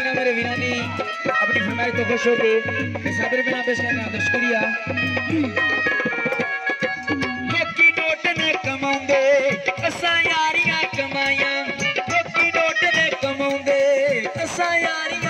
मेरे वीरा अपनी फरमाइश तो खुश होके साबिर बिना पेश कर रहा शुक्रिया। लोकी डोट ने कमांदे असा यारियाँ कमाया लोकी डोट ने कमांदे असा यारियाँ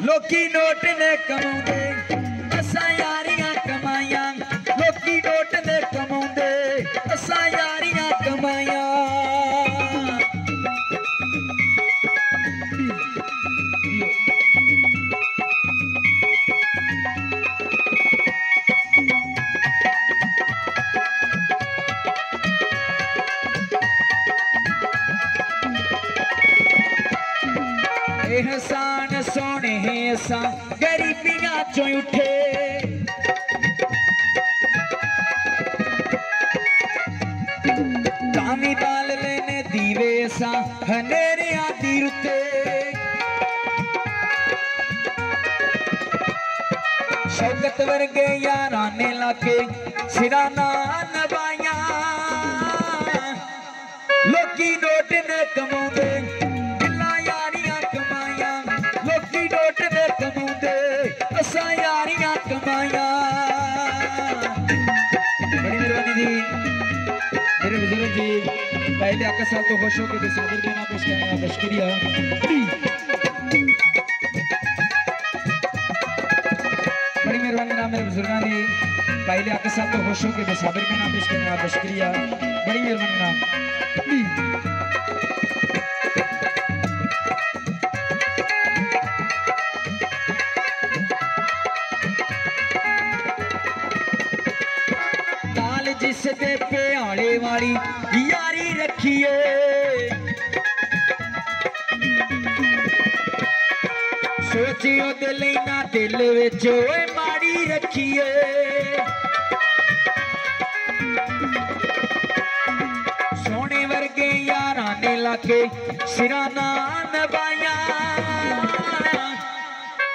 ਲੋਕੀ ਨੋਟ ਨੇ ਕਮਾਉਂਦੇ ਅਸਾਂ ਯਾਰੀਆਂ ਕਮਾਈਆਂ ਲੋਕੀ ਨੋਟ ਨੇ ਕਮਾਉਂਦੇ ਅਸਾਂ ਯਾਰੀਆਂ ਕਮਾਈਆਂ ਇਹਸਾਨ ਸੋਹਣੇ सोने सा गरीबियाँ चो उठे। कामी बाल लेने दीवे सा हनेरे रुते। शौकत वर्गे यारा ने लाके सिराना नवाया। लोकी नोट ने कमाते पहले आपके साथ तो खुश होकर सागर के नाम इसका शुक्रिया बड़ी मेहरबानी नाम मेरे बुज़ुर्गों ने पहले आपके साथ तो खुश होकर सागर के नाम इसके नाम शुक्रिया बड़ी मेहरबानी नाम se पे वाली यारी रखिए। सोचियो दिल ना दिल बिच माड़ी रखिए। सोने वर्गे यार ने लाके सिरा ना नवाया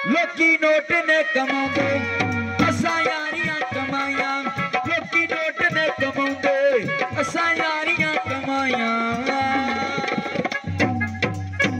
लोकी नोट ने कमाते